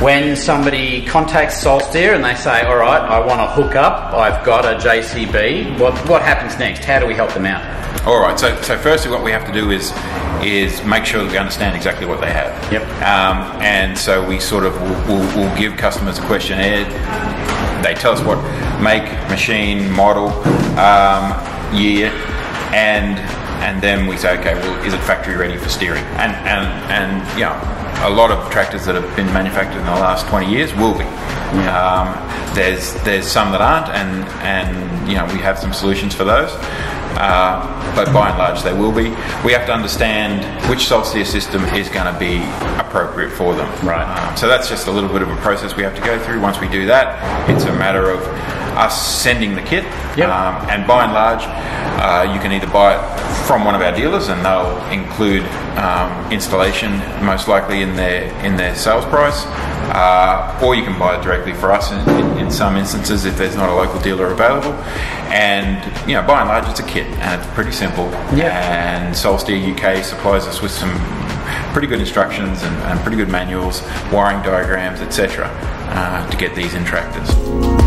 when somebody contacts Solsteer and they say, "All right, I want to hook up. I've got a JCB." What what happens next? How do we help them out? All right. So, so firstly, what we have to do is is make sure that we understand exactly what they have. Yep. Um, and so we sort of will will will give customers a questionnaire. They tell us what make, machine, model, um, year, and and then we say, okay, well, is it factory ready for steering? And and and you know, a lot of tractors that have been manufactured in the last 20 years will be. Um, there's there's some that aren't, and and you know we have some solutions for those. Uh, but by and large, they will be. We have to understand which Solsteer system is going to be appropriate for them. Right. Um, so that's just a little bit of a process we have to go through. Once we do that, it's a matter of us sending the kit. Yep. Um, and by and large, uh, you can either buy it from one of our dealers, and they'll include um, installation most likely in their in their sales price, uh, or you can buy it directly for us in, in, in some instances if there's not a local dealer available. And you know, by and large, it's a kit, and it's pretty simple. Yeah. And Solsteer UK supplies us with some pretty good instructions and, and pretty good manuals, wiring diagrams, etc., uh, to get these in tractors.